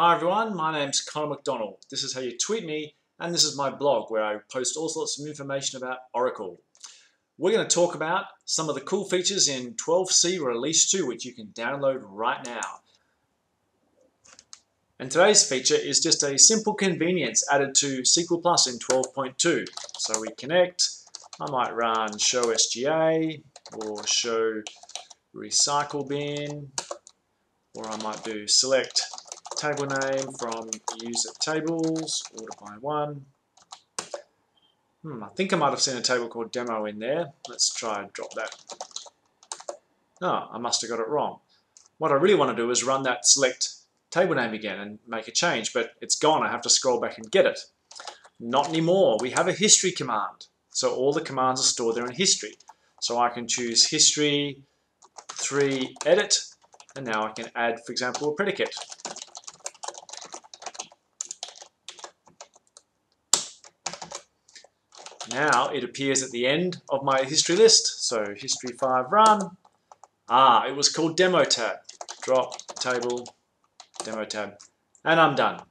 Hi everyone, my name's Connor McDonald. This is how you tweet me, and this is my blog where I post all sorts of information about Oracle. We're going to talk about some of the cool features in 12c Release 2, which you can download right now. And today's feature is just a simple convenience added to SQL Plus in 12.2. So we connect, I might run show SGA or show recycle bin, or I might do select table name from user tables, order by one. Hmm, I think I might have seen a table called demo in there. Let's try and drop that. No, I must have got it wrong. What I really want to do is run that select table name again and make a change, but it's gone. I have to scroll back and get it. Not anymore. We have a history command. So all the commands are stored there in history. So I can choose history 3 edit, and now I can add, for example, a predicate. Now it appears at the end of my history list. So history 5 run. Ah, it was called demo tab. Drop table demo tab. And I'm done.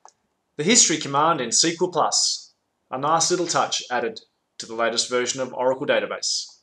The history command in SQL Plus. A nice little touch added to the latest version of Oracle Database.